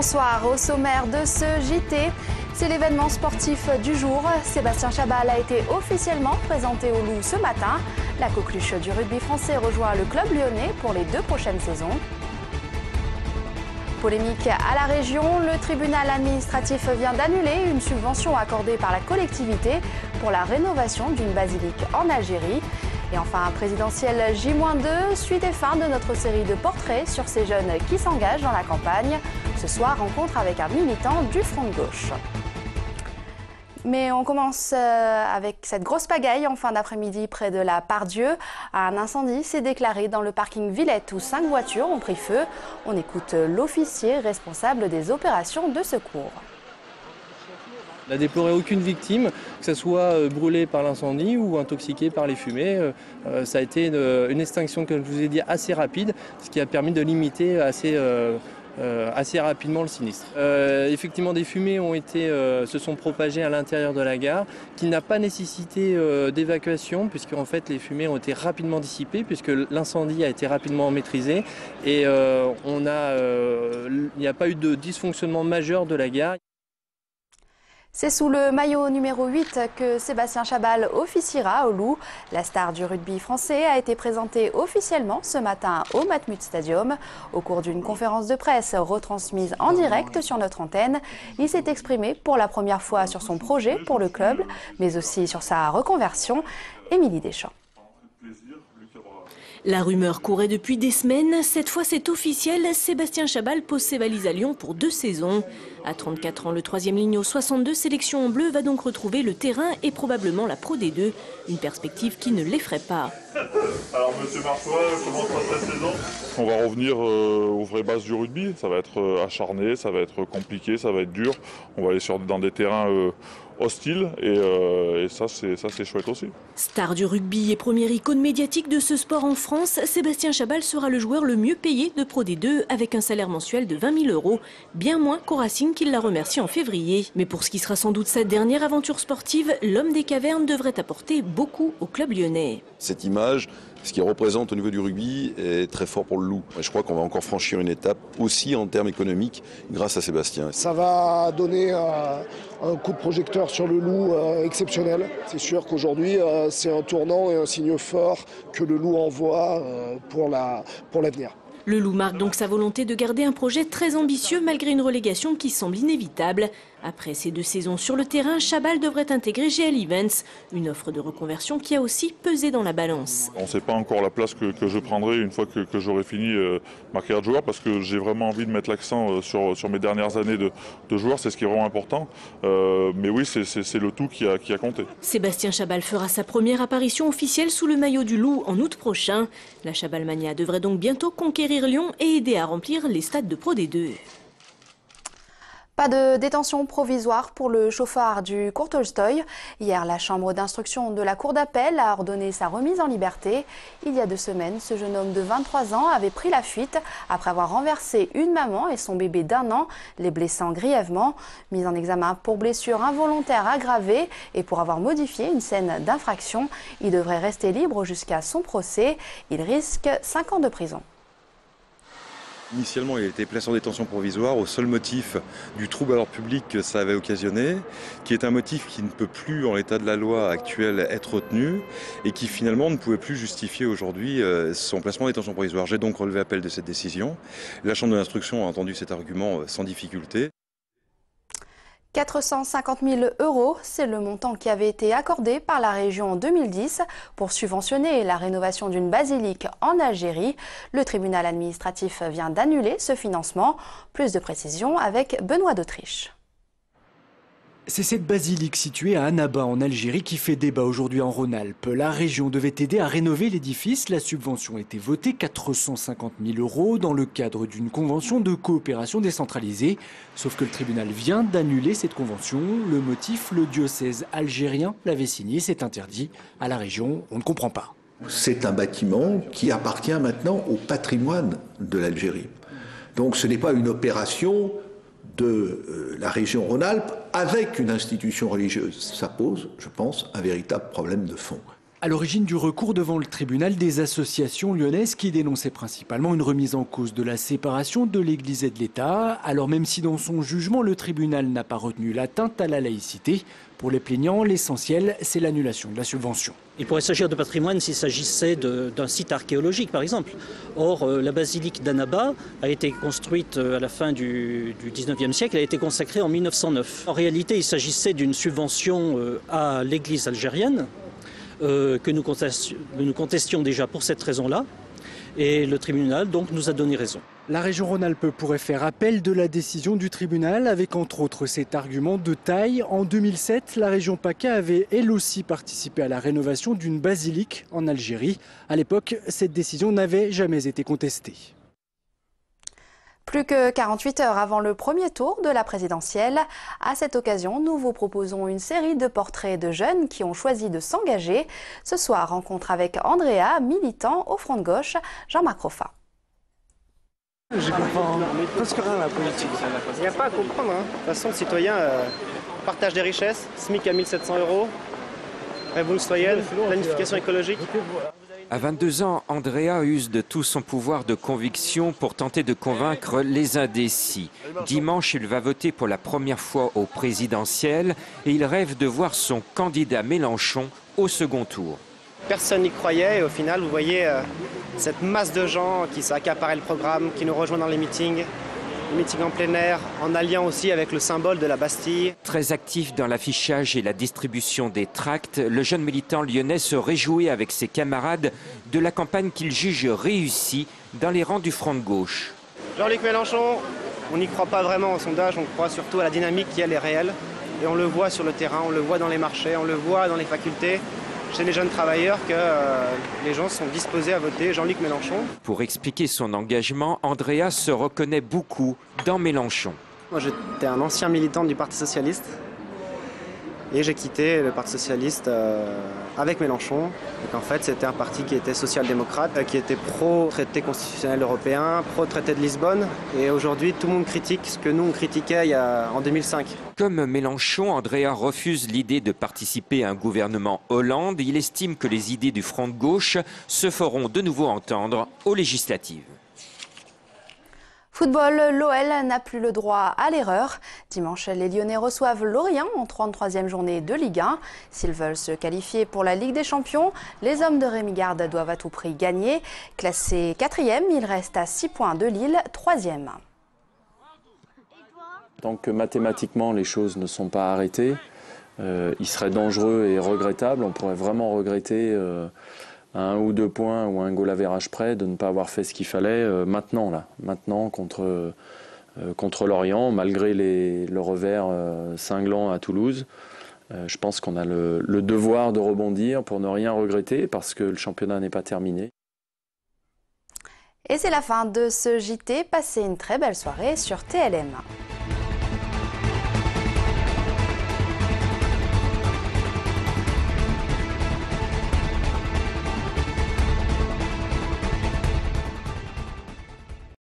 Bonsoir au sommaire de ce JT. C'est l'événement sportif du jour. Sébastien Chabal a été officiellement présenté au Loup ce matin. La coqueluche du rugby français rejoint le club lyonnais pour les deux prochaines saisons. Polémique à la région, le tribunal administratif vient d'annuler une subvention accordée par la collectivité pour la rénovation d'une basilique en Algérie. Et enfin, présidentiel J-2, suite et fin de notre série de portraits sur ces jeunes qui s'engagent dans la campagne. Ce soir, rencontre avec un militant du Front de gauche. Mais on commence euh, avec cette grosse pagaille en fin d'après-midi près de la Pardieu. Un incendie s'est déclaré dans le parking Villette où cinq voitures ont pris feu. On écoute l'officier responsable des opérations de secours. Il n'a déploré aucune victime, que ce soit euh, brûlée par l'incendie ou intoxiquée par les fumées. Euh, ça a été une, extinction, comme je vous ai dit, assez rapide, ce qui a permis de limiter assez, assez rapidement le sinistre. effectivement, des fumées ont été, se sont propagées à l'intérieur de la gare, qui n'a pas nécessité d'évacuation, puisque en fait les fumées ont été rapidement dissipées, puisque l'incendie a été rapidement maîtrisé et on a, il n'y a pas eu de dysfonctionnement majeur de la gare. C'est sous le maillot numéro 8 que Sébastien Chabal officiera au Loup. La star du rugby français a été présentée officiellement ce matin au Matmut Stadium. Au cours d'une conférence de presse retransmise en direct sur notre antenne, il s'est exprimé pour la première fois sur son projet pour le club, mais aussi sur sa reconversion. Émilie Deschamps. La rumeur courait depuis des semaines. Cette fois, c'est officiel. Sébastien Chabal pose ses valises à Lyon pour deux saisons. À 34 ans, le troisième ligne aux 62 sélections en bleu va donc retrouver le terrain et probablement la Pro D2. Une perspective qui ne l'effraie pas. Alors, monsieur Marsois, comment se passe la saison On va revenir euh, aux vraies bases du rugby. Ça va être euh, acharné, ça va être compliqué, ça va être dur. On va aller sur, dans des terrains euh, hostile et, ça c'est ça c'est chouette aussi. Star du rugby et première icône médiatique de ce sport en France, Sébastien Chabal sera le joueur le mieux payé de Pro D2 avec un salaire mensuel de 20 000 euros, bien moins qu'au Racing qu'il l'a remercié en février. Mais pour ce qui sera sans doute sa dernière aventure sportive, l'homme des cavernes devrait apporter beaucoup au club lyonnais. Cette image ce qui représente au niveau du rugby est très fort pour le loup. Et je crois qu'on va encore franchir une étape aussi en termes économiques grâce à Sébastien. Ça va donner euh, un coup de projecteur sur le loup euh, exceptionnel. C'est sûr qu'aujourd'hui euh, c'est un tournant et un signe fort que le loup envoie pour l'avenir. Pour le loup marque donc sa volonté de garder un projet très ambitieux malgré une relégation qui semble inévitable. Après ces deux saisons sur le terrain, Chabal devrait intégrer GL Events, une offre de reconversion qui a aussi pesé dans la balance. On ne sait pas encore la place que, je prendrai une fois que, j'aurai fini euh, ma carrière de joueur parce que j'ai vraiment envie de mettre l'accent euh, sur, sur, mes dernières années de, joueur, c'est ce qui est vraiment important. Euh, mais oui, c'est le tout qui a, qui a compté. Sébastien Chabal fera sa première apparition officielle sous le maillot du Loup en août prochain. La Chabalmania devrait donc bientôt conquérir Lyon et aider à remplir les stades de Pro D2. Pas de détention provisoire pour le chauffard du Courtolstoy. Hier, la chambre d'instruction de la Cour d'appel a ordonné sa remise en liberté. Il y a deux semaines, ce jeune homme de 23 ans avait pris la fuite après avoir renversé une maman et son bébé d'un an, les blessant grièvement. Mis en examen pour blessure involontaire aggravée et pour avoir modifié une scène d'infraction, il devrait rester libre jusqu'à son procès. Il risque 5 ans de prison. Initialement, il a été placé en détention provisoire au seul motif du trouble à l'ordre public que ça avait occasionné, qui est un motif qui ne peut plus, en l'état de la loi actuelle, être retenu et qui finalement ne pouvait plus justifier aujourd'hui euh, son placement en détention provisoire. J'ai donc relevé appel de cette décision. La Chambre de l'instruction a entendu cet argument euh, sans difficulté. 450 000 euros, c'est le montant qui avait été accordé par la région en 2010 pour subventionner la rénovation d'une basilique en Algérie. Le tribunal administratif vient d'annuler ce financement. Plus de précisions avec Benoît d'Autriche. C'est cette basilique située à Annaba en Algérie qui fait débat aujourd'hui en Rhône-Alpes. La région devait aider à rénover l'édifice. La subvention a été votée 450 000 euros dans le cadre d'une convention de coopération décentralisée. Sauf que le tribunal vient d'annuler cette convention. Le motif, le diocèse algérien l'avait signé, c'est interdit. À la région, on ne comprend pas. C'est un bâtiment qui appartient maintenant au patrimoine de l'Algérie. Donc ce n'est pas une opération de euh, la région Rhône-Alpes avec une institution religieuse. Ça pose, je pense, un véritable problème de fond. À l'origine du recours devant le tribunal, des associations lyonnaises qui dénonçaient principalement une remise en cause de la séparation de l'Église et de l'État. Alors même si dans son jugement, le tribunal n'a pas retenu l'atteinte à la laïcité, pour les plaignants, l'essentiel, c'est l'annulation de la subvention. Il pourrait s'agir de patrimoine s'il s'agissait d'un site archéologique, par exemple. Or, euh, la basilique d'Annaba a été construite euh, à la fin du, du 19e siècle, elle a été consacrée en 1909. En réalité, il s'agissait d'une subvention euh, à l'Église algérienne, euh, que nous contestions, nous contestions déjà pour cette raison-là. Et le tribunal donc nous a donné raison. La région Rhône-Alpes pourrait faire appel de la décision du tribunal avec entre autres cet argument de taille. En 2007, la région PACA avait elle aussi participé à la rénovation d'une basilique en Algérie. À l'époque, cette décision n'avait jamais été contestée. Plus que 48 heures avant le premier tour de la présidentielle, à cette occasion, nous vous proposons une série de portraits de jeunes qui ont choisi de s'engager. Ce soir, rencontre avec Andrea, militant au front de gauche, Jean-Marc Roffa. Je comprends presque rien à la politique. Il n'y a pas à comprendre. Hein. De toute façon, le citoyen euh, partage des richesses, SMIC à 1700 euros, révolution citoyenne, planification écologique. À 22 ans, Andrea use de tout son pouvoir de conviction pour tenter de convaincre les indécis. Dimanche, il va voter pour la première fois au présidentiel et il rêve de voir son candidat Mélenchon au second tour. Personne n'y croyait et au final, vous voyez euh, cette masse de gens qui s'accaparent le programme, qui nous rejoignent dans les meetings, les meetings en plein air, en alliant aussi avec le symbole de la Bastille. Très actif dans l'affichage et la distribution des tracts, le jeune militant lyonnais se réjouit avec ses camarades de la campagne qu'il juge réussie dans les rangs du front de gauche. Jean-Luc Mélenchon, on n'y croit pas vraiment au sondage, on croit surtout à la dynamique qui elle est réelle. Et on le voit sur le terrain, on le voit dans les marchés, on le voit dans les facultés chez les jeunes travailleurs que euh, les gens sont disposés à voter Jean-Luc Mélenchon. Pour expliquer son engagement, Andrea se reconnaît beaucoup dans Mélenchon. Moi j'étais un ancien militant du Parti Socialiste et j'ai quitté le Parti Socialiste euh, avec Mélenchon. En fait c'était un parti qui était social-démocrate, euh, qui était pro-traité constitutionnel européen, pro-traité de Lisbonne. Et aujourd'hui tout le monde critique ce que nous on critiquait en 2005. Comme Mélenchon, Andrea refuse l'idée de participer à un gouvernement Hollande. Il estime que les idées du front de gauche se feront de nouveau entendre aux législatives. Football, l'OL n'a plus le droit à l'erreur. Dimanche, les Lyonnais reçoivent Lorient en 33e journée de Ligue 1. S'ils veulent se qualifier pour la Ligue des Champions, les hommes de Rémi doivent à tout prix gagner. Classé 4e, il reste à 6 points de Lille, 3e. Tant que mathématiquement les choses ne sont pas arrêtées, euh, il serait dangereux et regrettable. On pourrait vraiment regretter euh, un ou deux points ou un goal average près de ne pas avoir fait ce qu'il fallait euh, maintenant, là, maintenant contre, euh, contre Lorient, malgré le revers euh, cinglant à Toulouse. Euh, je pense qu'on a le, le devoir de rebondir pour ne rien regretter parce que le championnat n'est pas terminé. Et c'est la fin de ce JT. Passez une très belle soirée sur TLM.